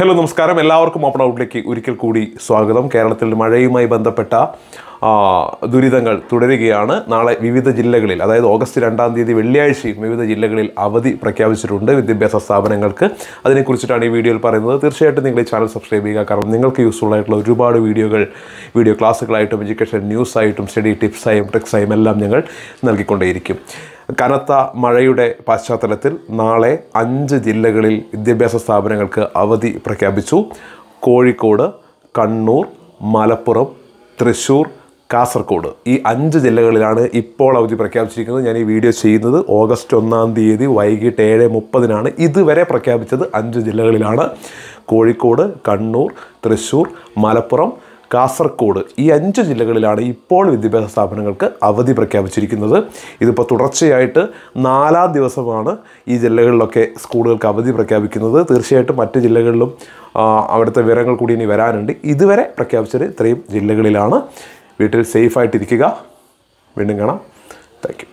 Hello നമസ്കാരം. എല്ലാവർക്കും open ഔട്ടിലേക്ക് ഒരിക്കൽ കൂടി സ്വാഗതം. കേരളത്തിൽ മഴയുമായി ബന്ധപ്പെട്ട ദുരിതങ്ങൾ തുടരുകയാണ്. നാളെ വിവിധ ജില്ലകളിൽ അതായത് ഓഗസ്റ്റ് രണ്ടാം തീയതി വെള്ളിയാഴ്ചയും വിവിധ ജില്ലകളിൽ അവധി പ്രഖ്യാപിച്ചിട്ടുണ്ട് വിദ്യാഭ്യാസ സ്ഥാപനങ്ങൾക്ക്. അതിനെക്കുറിച്ചിട്ടാണ് ഈ വീഡിയോയിൽ പറയുന്നത്. തീർച്ചയായിട്ടും നിങ്ങൾ ഈ ചാനൽ സബ്സ്ക്രൈബ് ചെയ്യുക. കാരണം നിങ്ങൾക്ക് യൂസ്ഫുൾ ആയിട്ടുള്ള ഒരുപാട് വീഡിയോകൾ വീഡിയോ ക്ലാസ്സുകളായിട്ടും എഡ്യൂക്കേഷൻ ന്യൂസായിട്ടും സ്റ്റഡി ടിപ്സായും ട്രിക്സായും എല്ലാം ഞങ്ങൾ നൽകിക്കൊണ്ടേയിരിക്കും. കനത്ത മഴയുടെ പശ്ചാത്തലത്തിൽ നാളെ അഞ്ച് ജില്ലകളിൽ വിദ്യാഭ്യാസ സ്ഥാപനങ്ങൾക്ക് അവധി പ്രഖ്യാപിച്ചു. കോഴിക്കോട് കണ്ണൂർ മലപ്പുറം തൃശൂർ കാസർഗോഡ് ഈ അഞ്ച് ജില്ലകളിലാണ് ഇപ്പോൾ അവധി പ്രഖ്യാപിച്ചിരിക്കുന്നത്. ഞാൻ ഈ വീഡിയോ ചെയ്യുന്നത് ഓഗസ്റ്റ് ഒന്നാം തീയതി വൈകിട്ട് ഏഴ് മുപ്പതിനാണ്. ഇതുവരെ പ്രഖ്യാപിച്ചത് അഞ്ച് ജില്ലകളിലാണ്. കോഴിക്കോട് കണ്ണൂർ തൃശ്ശൂർ മലപ്പുറം കാസർഗോഡ് ഈ അഞ്ച് ജില്ലകളിലാണ് ഇപ്പോൾ വിദ്യാഭ്യാസ സ്ഥാപനങ്ങൾക്ക് അവധി പ്രഖ്യാപിച്ചിരിക്കുന്നത്. ഇതിപ്പോൾ തുടർച്ചയായിട്ട് നാലാം ദിവസമാണ് ഈ ജില്ലകളിലൊക്കെ സ്കൂളുകൾക്ക് അവധി പ്രഖ്യാപിക്കുന്നത്. തീർച്ചയായിട്ടും മറ്റ് ജില്ലകളിലും അവിടുത്തെ വിവരങ്ങൾ കൂടി ഇനി വരാനുണ്ട്. ഇതുവരെ പ്രഖ്യാപിച്ചത് ഇത്രയും ജില്ലകളിലാണ്. വീട്ടിൽ സേഫായിട്ടിരിക്കുക വീണ്ടും കാണാം. താങ്ക്